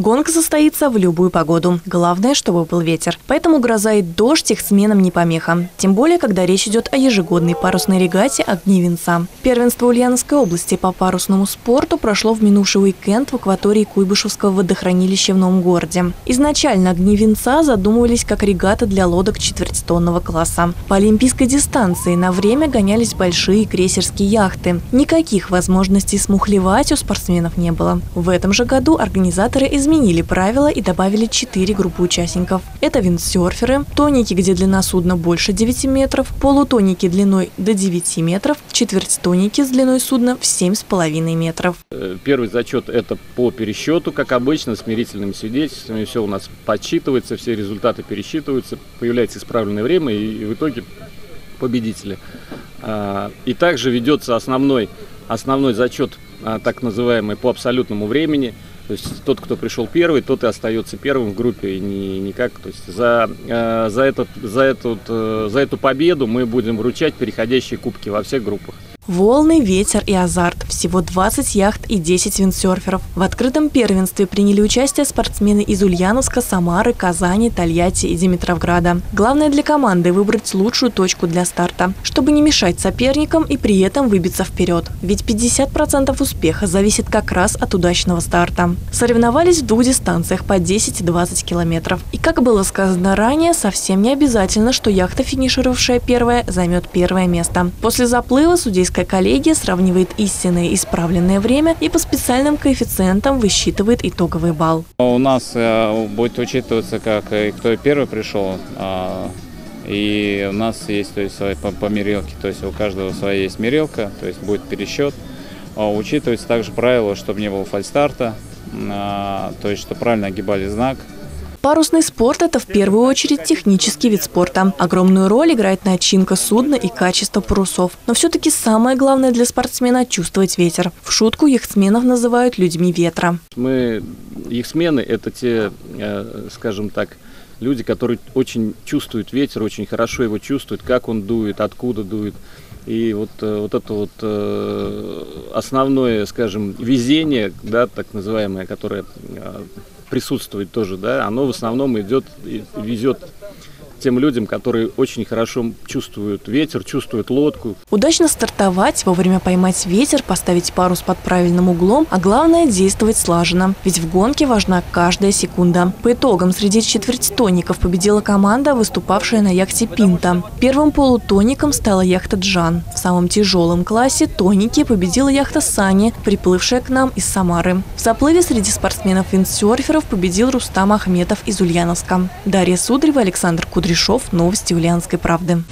Гонка состоится в любую погоду. Главное, чтобы был ветер. Поэтому гроза и дождь их сменам не помеха. Тем более, когда речь идет о ежегодной парусной регате «Огни венца». Первенство Ульяновской области по парусному спорту прошло в минувший уикенд в акватории Куйбышевского водохранилища в Новом городе. Изначально «Огни венца» задумывались как регата для лодок четвертитонного класса. По олимпийской дистанции на время гонялись большие крейсерские яхты. Никаких возможностей смухлевать у спортсменов не было. В этом же году организаторы изменили правила и добавили четыре группы участников. Это виндсерферы, тоники, где длина судна больше 9 метров, полутоники длиной до 9 метров, четвертьтоники с длиной судна в 7,5 метров. Э, первый зачет это по пересчету, как обычно, смирительными свидетельствами. Все у нас подсчитывается, все результаты пересчитываются, появляется исправленное время и в итоге победители. А, и также ведется основной, основной зачет, а, так называемый, по абсолютному времени. То есть тот, кто пришел первый, тот и остается первым в группе, и не, никак. То есть за, а, за, этот, за, этот, э, за эту победу мы будем вручать переходящие кубки во всех группах. Волны, ветер и азарт. Всего 20 яхт и 10 виндсерферов. В открытом первенстве приняли участие спортсмены из Ульяновска, Самары, Казани, Тольятти и Димитровграда. Главное для команды – выбрать лучшую точку для старта, чтобы не мешать соперникам и при этом выбиться вперед. Ведь 50% успеха зависит как раз от удачного старта. Соревновались в двух дистанциях по 10 и 20 километров. И как было сказано ранее, совсем не обязательно, что яхта, финишировавшая первая, займет первое место. После заплыва судейская Судейская коллегия сравнивает истинное исправленное время и по специальным коэффициентам высчитывает итоговый балл. У нас э, будет учитываться, как кто первый пришел, а, и у нас есть то есть, по, по мерилке, то есть у каждого своя есть мерилка, то есть будет пересчет. А, учитывается также правило, чтобы не было фальстарта, а, то есть что правильно огибали знак, Парусный спорт – это в первую очередь технический вид спорта. Огромную роль играет начинка судна и качество парусов. Но все-таки самое главное для спортсмена – чувствовать ветер. В шутку яхтсменов называют людьми ветра. Мы, яхтсмены – это те, э, скажем так, люди, которые очень чувствуют ветер, очень хорошо его чувствуют, как он дует, откуда дует. И вот, э, вот это вот э, основное, скажем, везение, да, так называемое, которое присутствует тоже, да, оно в основном идет, везет тем людям, которые очень хорошо чувствуют ветер, чувствуют лодку. Удачно стартовать, вовремя поймать ветер, поставить парус под правильным углом, а главное действовать слаженно. Ведь в гонке важна каждая секунда. По итогам среди четвертьтонников победила команда, выступавшая на яхте «Пинта». Первым полутоником стала яхта «Джан». В самом тяжелом классе тоники победила яхта «Сани», приплывшая к нам из Самары. В заплыве среди спортсменов-виндсерферов победил Рустам Ахметов из Ульяновска. Дарья Судрева, Александр Кудряшов. Новости Ульяновской правды.